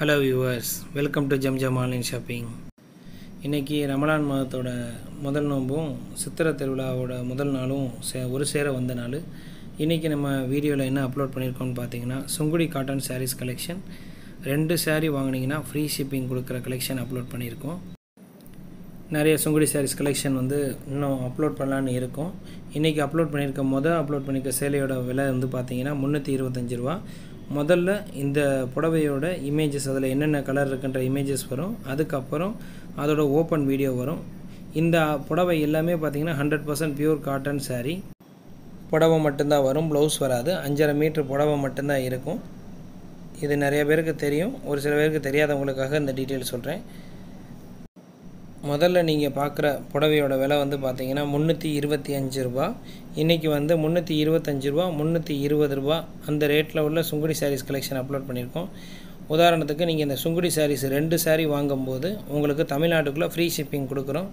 Hello viewers welcome to Zamzam online shopping இன்றைக்கி ரமலான் மாதத்தோட முதல் நோம்பும் சித்திரை திருவிழாவோட முதல் நாளும் சே ஒரு சேர வந்த நாள். இன்றைக்கி நம்ம வீடியோவில் என்ன அப்லோட் பண்ணியிருக்கோம்னு பார்த்தீங்கன்னா சுங்குடி காட்டன் சாரீஸ் கலெக்ஷன் ரெண்டு சாரீ வாங்குனீங்கன்னா ஃப்ரீ ஷிப்பிங் கொடுக்குற கலெக்ஷன் அப்லோட் பண்ணியிருக்கோம் நிறைய சுங்குடி சாரீஸ் கலெக்ஷன் வந்து இன்னும் அப்லோட் பண்ணலான்னு இருக்கோம். இன்றைக்கி அப்லோட் பண்ணியிருக்க மொதல் அப்லோட் பண்ணியிருக்க சேலையோட விலை வந்து பார்த்தீங்கன்னா முந்நூற்றி இருபத்தஞ்சி ரூபா. முதல்ல இந்த புடவையோட இமேஜஸ் அதில் என்னென்ன கலர் இருக்குன்ற இமேஜஸ் வரும். அதுக்கப்புறம் அதோட ஓப்பன் வீடியோ வரும். இந்த புடவை எல்லாமே பார்த்தீங்கன்னா hundred percent pure cotton sari புடவை மட்டும்தான் வரும் ப்ளவுஸ் வராது. அஞ்சரை மீட்ரு புடவை மட்டும்தான் இருக்கும். இது நிறைய பேருக்கு தெரியும். ஒரு சில பேருக்கு தெரியாதவங்களுக்காக இந்த டீட்டெயில் சொல்கிறேன் முதல்ல நீங்கள் பார்க்குற புடவையோட விலை வந்து பார்த்தீங்கன்னா முந்நூற்றி இருபத்தி அஞ்சு ரூபா. இன்றைக்கி வந்து முந்நூற்றி இருபத்தஞ்சி ரூபா முந்நூற்றி இருபது ரூபா. அந்த ரேட்டில் உள்ள சுங்குடி சாரீஸ் கலெக்ஷன் அப்லோட் பண்ணியிருக்கோம். உதாரணத்துக்கு நீங்கள் இந்த சுங்குடி சாரீஸ் ரெண்டு சாரீ வாங்கும்போது உங்களுக்கு தமிழ்நாட்டுக்குள்ளே ஃப்ரீ ஷிப்பிங் கொடுக்குறோம்.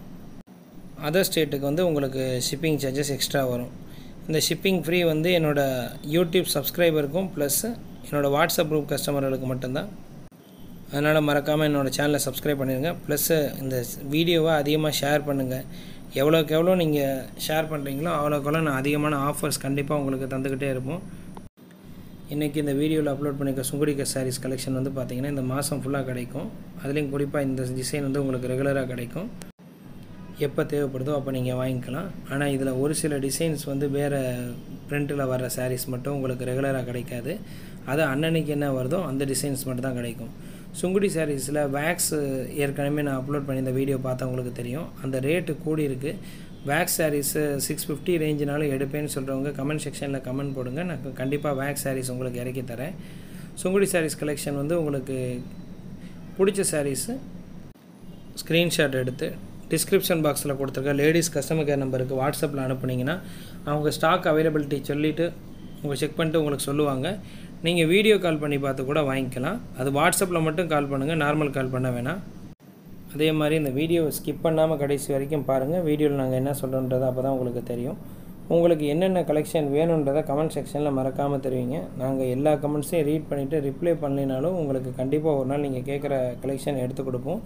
அதர் ஸ்டேட்டுக்கு வந்து உங்களுக்கு ஷிப்பிங் சார்ஜஸ் எக்ஸ்ட்ரா வரும். இந்த ஷிப்பிங் ஃப்ரீ வந்து என்னோடய யூடியூப் சப்ஸ்கிரைபருக்கும் ப்ளஸ் என்னோடய வாட்ஸ்அப் குரூப் கஸ்டமர்களுக்கு மட்டும்தான். அதனால் மறக்காமல் என்னோடய சேனலை சப்ஸ்கிரைப் பண்ணிடுங்க ப்ளஸ்ஸு இந்த வீடியோவை அதிகமாக ஷேர் பண்ணுங்கள் எவ்வளோக்கு எவ்வளோ நீங்கள் ஷேர் பண்ணுறீங்களோ அவ்வளோக்கு எவ்வளோ நான் அதிகமான ஆஃபர்ஸ் கண்டிப்பாக உங்களுக்கு தந்துக்கிட்டே இருப்போம். இன்றைக்கி இந்த வீடியோவில் அப்லோட் பண்ணிக்க சுங்குடிக்க சாரீஸ் கலெக்ஷன் வந்து பார்த்திங்கன்னா இந்த மாதம் ஃபுல்லாக கிடைக்கும். அதுலேயும் குறிப்பாக இந்த டிசைன் வந்து உங்களுக்கு ரெகுலராக கிடைக்கும். எப்போ தேவைப்படுதோ அப்போ நீங்கள் வாங்கிக்கலாம். ஆனால் இதில் ஒரு சில டிசைன்ஸ் வந்து வேறு பிரிண்ட்டில் வர்ற சாரீஸ் மட்டும் உங்களுக்கு ரெகுலராக கிடைக்காது. அது அன்னன்னைக்கு என்ன வருதோ அந்த டிசைன்ஸ் மட்டும் தான் கிடைக்கும். சுங்குடி சாரீஸில் வேக்ஸ் ஏற்கனவே நான் அப்லோட் பண்ணி இந்த வீடியோ பார்த்தா உங்களுக்கு தெரியும். அந்த ரேட்டு கூடி இருக்குது வேக்ஸ் சாரீஸு சிக்ஸ் ஃபிஃப்டி ரேஞ்சினாலும் எடுப்பேன்னு சொல்கிறவங்க கமெண்ட் செக்ஷனில் கமெண்ட் போடுங்க. நான் கண்டிப்பாக வேக்ஸ் சாரீஸ் உங்களுக்கு இறக்கி தரேன். சுங்குடி சாரீஸ் கலெக்ஷன் வந்து உங்களுக்கு பிடிச்ச சாரீஸு ஸ்க்ரீன்ஷாட் எடுத்து டிஸ்கிரிப்ஷன் பாக்ஸில் கொடுத்துருக்க. லேடிஸ் கஸ்டமர் கேர் நம்பருக்கு வாட்ஸ்அப்பில் அனுப்புனீங்கன்னா அவங்க ஸ்டாக் அவைலபிலிட்டி சொல்லிவிட்டு உங்கள் செக் பண்ணிட்டு உங்களுக்கு சொல்லுவாங்க. நீங்கள் வீடியோ கால் பண்ணி பார்த்து கூட வாங்கிக்கலாம். அது வாட்ஸ்அப்பில் மட்டும் கால் பண்ணுங்கள் நார்மல் கால் பண்ண வேணாம். அதே மாதிரி இந்த வீடியோவை ஸ்கிப் பண்ணாமல் கடைசி வரைக்கும் பாருங்கள் வீடியோவில் நாங்கள் என்ன சொல்கிறோன்றது அப்போ தான் உங்களுக்கு தெரியும். உங்களுக்கு என்னென்ன கலெக்ஷன் வேணுன்றதை கமெண்ட் செக்ஷனில் மறக்காமல் தெரிவிங்க. நாங்கள் எல்லா கமெண்ட்ஸையும் ரீட் பண்ணிவிட்டு ரிப்ளை பண்ணலினாலும் உங்களுக்கு கண்டிப்பாக ஒரு நாள் நீங்கள் கேட்குற கலெக்ஷன் எடுத்து கொடுப்போம்.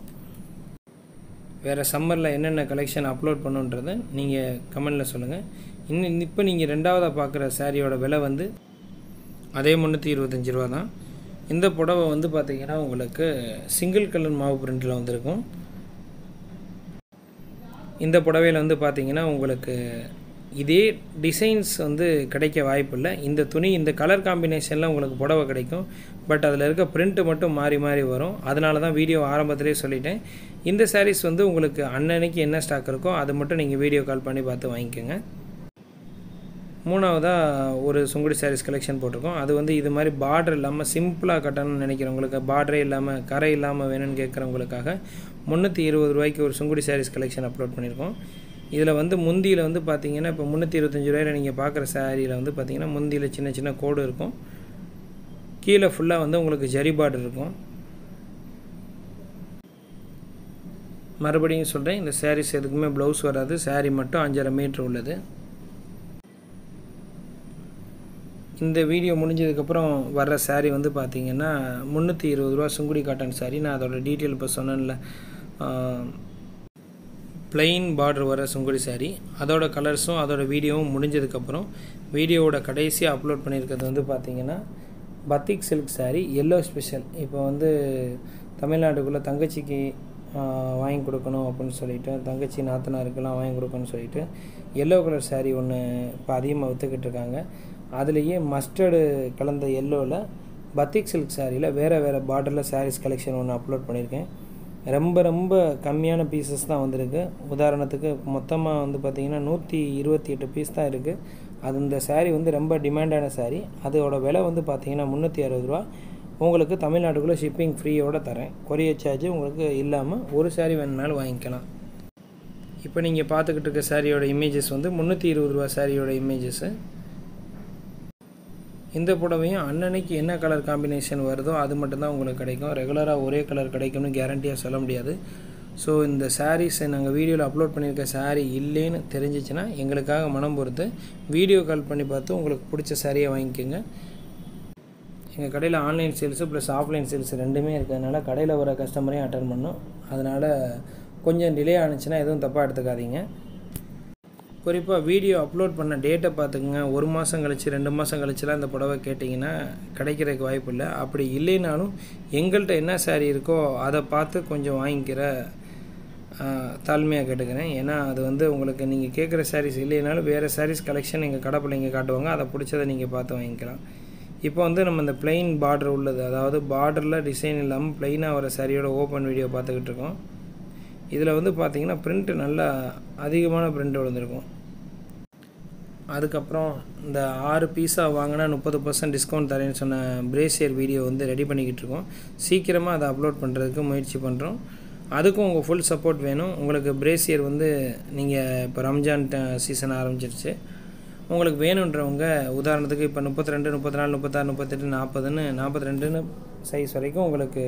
வேறு சம்மரில் என்னென்ன கலெக்ஷன் அப்லோட் பண்ணுன்றதை நீங்கள் கமெண்டில் சொல்லுங்கள் இன்னும் இப்போ நீங்கள் ரெண்டாவதாக பார்க்குற சாரியோட விலை வந்து அதே முந்நூற்றி இருபத்தஞ்சி ரூபா தான். இந்த புடவை வந்து பார்த்திங்கன்னா உங்களுக்கு சிங்கிள் கலர் மாவு பிரிண்டில் வந்திருக்கும். இந்த புடவையில் வந்து பார்த்திங்கன்னா உங்களுக்கு இதே டிசைன்ஸ் வந்து கிடைக்க வாய்ப்பில்லை. இந்த துணி இந்த கலர் காம்பினேஷனில் உங்களுக்கு புடவை கிடைக்கும். பட் அதில் இருக்க பிரிண்ட்டு மட்டும் மாறி மாறி வரும். அதனால தான் வீடியோ ஆரம்பத்திலே சொல்லிட்டேன். இந்த சாரீஸ் வந்து உங்களுக்கு அன்னன்னைக்கு என்ன ஸ்டாக் இருக்கோ அது மட்டும் நீங்கள் வீடியோ கால் பண்ணி பார்த்து வாங்கிக்கோங்க. மூணாவதாக ஒரு சுங்குடி சாரீஸ் கலெக்ஷன் போட்டிருக்கோம். அது வந்து இது மாதிரி பார்டர் இல்லாமல் சிம்பிளாக கட்டணும்னு நினைக்கிறவங்களுக்கு பார்டரே இல்லாமல் கரை இல்லாமல் வேணும்னு கேட்குறவங்களுக்காக முந்நூற்றி இருபது ரூபாய்க்கு ஒரு சுங்குடி சாரீஸ் கலெக்ஷன் அப்லோட் பண்ணியிருக்கோம். இதில் வந்து முந்தியில் வந்து பார்த்தீங்கன்னா இப்போ முந்நூற்றி இருபத்தஞ்சி ரூபாயில் நீங்கள் பார்க்குற சாரியில் வந்து பார்த்தீங்கன்னா முந்தியில் சின்ன சின்ன கோடு இருக்கும். கீழே ஃபுல்லாக வந்து உங்களுக்கு ஜரி பார்டர் இருக்கும். மறுபடியும் சொல்கிறேன் இந்த சாரீஸ் எதுக்குமே ப்ளவுஸ் வராது. சாரீ மட்டும் அஞ்சரை மீட்ரு உள்ளது. இந்த வீடியோ முடிஞ்சதுக்கப்புறம் வர்ற சாரீ வந்து பார்த்திங்கன்னா முந்நூற்றி இருபது ரூபா சுங்குடி காட்டன் சாரீ நான் அதோடய டீட்டெயில் இப்போ சொன்னேன்ல. பிளெயின் பார்டர் வர சுங்குடி சாரீ அதோட கலர்ஸும் அதோட வீடியோவும் முடிஞ்சதுக்கப்புறம் வீடியோவோட கடைசியாக அப்லோட் பண்ணியிருக்கிறது வந்து பார்த்திங்கன்னா batik silk sari yellow special இப்போ வந்து தமிழ்நாட்டுக்குள்ளே தங்கச்சிக்கு வாங்கி கொடுக்கணும் அப்படின்னு சொல்லிட்டு தங்கச்சி நாத்தனாருக்கெல்லாம் வாங்கி கொடுக்கணும்னு சொல்லிட்டு எல்லோ கலர் சாரீ ஒன்று இப்போ அதிகமாக விற்றுக்கிட்டு இருக்காங்க. அதுலேயே மஸ்டர்டு கலந்த எல்லோவில் பத்திக் சில்க் சாரியில் வேறு வேறு பார்டரில் சாரீஸ் கலெக்ஷன் ஒன்று அப்லோட் பண்ணியிருக்கேன் ரொம்ப ரொம்ப கம்மியான பீசஸ் தான் வந்திருக்கு. உதாரணத்துக்கு மொத்தமாக வந்து பார்த்திங்கன்னா நூற்றி இருபத்தி எட்டு பீஸ் தான் இருக்குது அது இந்த சாரீ வந்து ரொம்ப டிமாண்டான சாரீ அதோட விலை வந்து பார்த்திங்கன்னா முந்நூற்றி அறுபது ரூபா. உங்களுக்கு தமிழ்நாட்டுக்குள்ளே ஷிப்பிங் ஃப்ரீயோடு தரேன். கொரியர் சார்ஜ் உங்களுக்கு இல்லாமல் ஒரு சாரீ வேணுனாலும் வாங்கிக்கலாம். இப்போ நீங்கள் பார்த்துக்கிட்டு இருக்க சாரியோட இமேஜஸ் வந்து முந்நூற்றி இருபது ரூபா சாரியோட இமேஜஸ்ஸு இந்த புடவையும் அன்னன்னைக்கு என்ன கலர் காம்பினேஷன் வருதோ அது மட்டும்தான் உங்களுக்கு கிடைக்கும். ரெகுலராக ஒரே கலர் கிடைக்கும்னு கேரண்டியாக சொல்ல முடியாது. ஸோ இந்த சாரீஸை நாங்கள் வீடியோவில் அப்லோட் பண்ணியிருக்க சாரீ இல்லைன்னு தெரிஞ்சிச்சுன்னா எங்களுக்காக மனம் பொறுத்து வீடியோ கால் பண்ணி பார்த்து உங்களுக்கு பிடிச்ச சாரியை வாங்கிக்கோங்க. எங்கள் கடையில் online sales plus offline sales ரெண்டுமே இருக்கிறதுனால கடையில் வர கஸ்டமரையும் அட்டன் பண்ணும். அதனால் கொஞ்சம் டிலே ஆனிச்சுன்னா எதுவும் தப்பாக எடுத்துக்காதீங்க. குறிப்பாக வீடியோ அப்லோட் பண்ண டேட்டை பார்த்துக்குங்க. ஒரு மாதம் கழிச்சு ரெண்டு மாதம் கழிச்சுலாம் இந்த புடவை கேட்டிங்கன்னா கிடைக்கிறதுக்கு வாய்ப்பு இல்லை. அப்படி இல்லைனாலும் எங்கள்கிட்ட என்ன சாரீ இருக்கோ அதை பார்த்து கொஞ்சம் வாங்கிக்கிற தாழ்மையாக கேட்டுக்கிறேன். ஏன்னா அது வந்து உங்களுக்கு நீங்கள் கேட்குற சாரீஸ் இல்லைனாலும் வேறு சாரீஸ் கலெக்ஷன் எங்கள் கடை பிள்ளைங்க காட்டுவாங்க. அதை பிடிச்சதை நீங்கள் பார்த்து வாங்கிக்கலாம். இப்போ வந்து நம்ம இந்த பிளெயின் பார்டர் உள்ளது அதாவது பார்டரில் டிசைன் இல்லாமல் ப்ளைனாக வர சாரியோட ஓப்பன் வீடியோ பார்த்துக்கிட்டு இருக்கோம். இதில் வந்து பார்த்திங்கன்னா பிரிண்ட்டு நல்லா அதிகமான பிரிண்ட் விழுந்திருக்கும். அதுக்கப்புறம் இந்த ஆறு பீஸா வாங்கினா முப்பது பர்சன்ட் டிஸ்கவுண்ட் தரேன்னு சொன்ன பிரேசியர் வீடியோ வந்து ரெடி பண்ணிக்கிட்டு இருக்கோம். சீக்கிரமாக அதை அப்லோட் பண்ணுறதுக்கு முயற்சி பண்ணுறோம் அதுக்கும் உங்கள் ஃபுல் சப்போர்ட் வேணும். உங்களுக்கு பிரேசியர் வந்து நீங்கள் இப்போ ரம்ஜான் சீசன் ஆரம்பிச்சிருச்சு. உங்களுக்கு வேணுன்றவங்க உதாரணத்துக்கு இப்போ முப்பத்தி ரெண்டு முப்பத்தி நாலு முப்பத்தாறு முப்பத்தெட்டு நாற்பதுன்னு நாற்பத்தி ரெண்டுன்னு சைஸ் வரைக்கும் உங்களுக்கு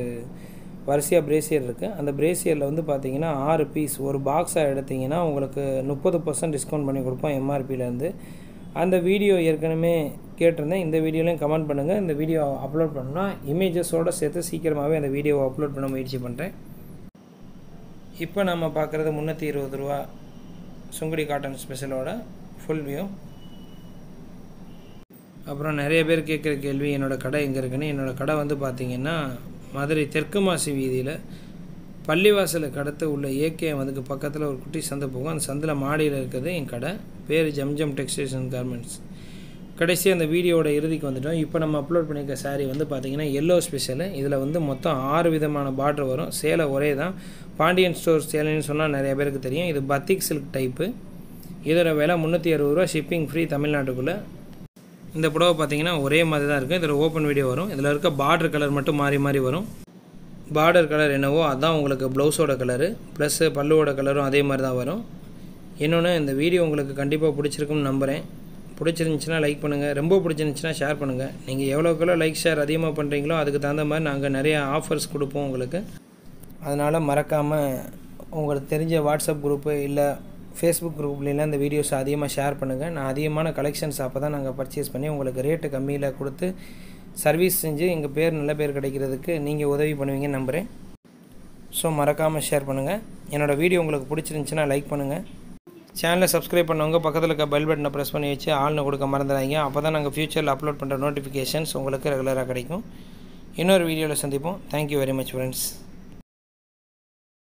வரிசையாக பிரேசியர் இருக்குது அந்த பிரேசியரில் வந்து பார்த்தீங்கன்னா ஆறு பீஸ் ஒரு பாக்ஸாக எடுத்திங்கன்னா உங்களுக்கு முப்பது பர்சன்ட் டிஸ்கவுண்ட் பண்ணி கொடுப்போம் எம்ஆர்பியிலேருந்து அந்த வீடியோ ஏற்கனவே கேட்டிருந்தேன். இந்த வீடியோலையும் கமெண்ட் பண்ணுங்கள் இந்த வீடியோ அப்லோட் பண்ணால் இமேஜஸோடு சேர்த்து சீக்கிரமாகவே அந்த வீடியோவை அப்லோட் பண்ண முயற்சி பண்ணுறேன் இப்போ நம்ம பார்க்குறது முந்நூற்றி இருபது ரூபா சுங்குடி காட்டன் ஸ்பெஷலோட ஃபுல் வியூ அப்புறம் நிறைய பேர் கேட்குற கேள்வி என்னோடய கடை எங்கே இருக்குன்னு? என்னோடய கடை வந்து பார்த்திங்கன்னா மதுரை தெற்கு மாசி வீதியில் பள்ளிவாசலுக்கு அடுத்து உள்ள ஏகேஎம் அதுக்கு பக்கத்தில் ஒரு குட்டி சந்தை போகும். அந்த சந்தில் மாடியில் இருக்கிறது என் கடை. பேர் ஜம்ஜம் டெக்ஸ்டைல்ஸ் அண்ட் கார்மெண்ட்ஸ். கடைசி அந்த வீடியோட இறுதிக்கு வந்துட்டோம். இப்போ நம்ம அப்லோட் பண்ணியிருக்க சாரீ வந்து பார்த்திங்கன்னா எல்லோ ஸ்பெஷலு இதில் வந்து மொத்தம் ஆறு விதமான பார்டர் வரும். சேலை ஒரே தான். பாண்டியன் ஸ்டோர் சேலைன்னு சொன்னால் நிறைய பேருக்கு தெரியும். இது பத்திக் சில்க் டைப்பு இதோட விலை முந்நூற்றி அறுபது ரூபா ஷிப்பிங் ஃப்ரீ தமிழ்நாட்டுக்குள்ளே. இந்த புடவை பார்த்தீங்கன்னா ஒரே மாதிரி தான் இருக்கும் இதில் ஓப்பன் வீடியோ வரும். இதில் இருக்க பார்டர் கலர் மட்டும் மாறி மாறி வரும். பார்டர் கலர் என்னவோ அதுதான் உங்களுக்கு ப்ளவுஸோட கலரு ப்ளஸ்ஸு பல்லுவோட கலரும் அதே மாதிரி தான் வரும். இன்னொன்று இந்த வீடியோ உங்களுக்கு கண்டிப்பாக பிடிச்சிருக்குன்னு நம்புகிறேன் பிடிச்சிருந்துச்சின்னா லைக் பண்ணுங்கள் ரொம்ப பிடிச்சிருந்துச்சின்னா ஷேர் பண்ணுங்கள் நீங்கள் எவ்வளோக்கெவ்வளோ லைக் ஷேர் அதிகமாக பண்ணுறீங்களோ அதுக்கு தகுந்த மாதிரி நாங்கள் நிறையா ஆஃபர்ஸ் கொடுப்போம் உங்களுக்கு. அதனால் மறக்காமல் உங்களுக்கு தெரிஞ்ச வாட்ஸ்அப் குரூப்பு இல்லை ஃபேஸ்புக் குரூப்லாம் இந்த வீடியோஸ் அதிகமாக ஷேர் பண்ணுங்கள் நான் அதிகமான கலெக்ஷன்ஸ் அப்போ தான் நாங்கள் பர்ச்சேஸ் பண்ணி உங்களுக்கு ரேட்டு கம்மியில் கொடுத்து சர்வீஸ் செஞ்சு எங்கள் பேர் நல்ல பேர் கிடைக்கிறதுக்கு நீங்கள் உதவி பண்ணுவீங்கன்னு நம்புகிறேன் ஸோ மறக்காமல் ஷேர் பண்ணுங்கள் என்னோடய வீடியோ உங்களுக்கு பிடிச்சிருந்துச்சின்னா லைக் பண்ணுங்கள் சேனலை சப்ஸ்கிரைப் பண்ணவங்க பக்கத்தில் இருக்க பெல் பட்டனை ப்ரெஸ் பண்ணி வச்சு ஆள்னு கொடுக்க மறந்துடாங்க அப்போ தான் நாங்கள் ஃப்யூச்சரில் அப்லோட் பண்ணுற நோட்டிஃபிகேஷன்ஸ் உங்களுக்கு ரெகுலராக கிடைக்கும். இன்னொரு வீடியோவில் சந்திப்போம். Thank you very much friends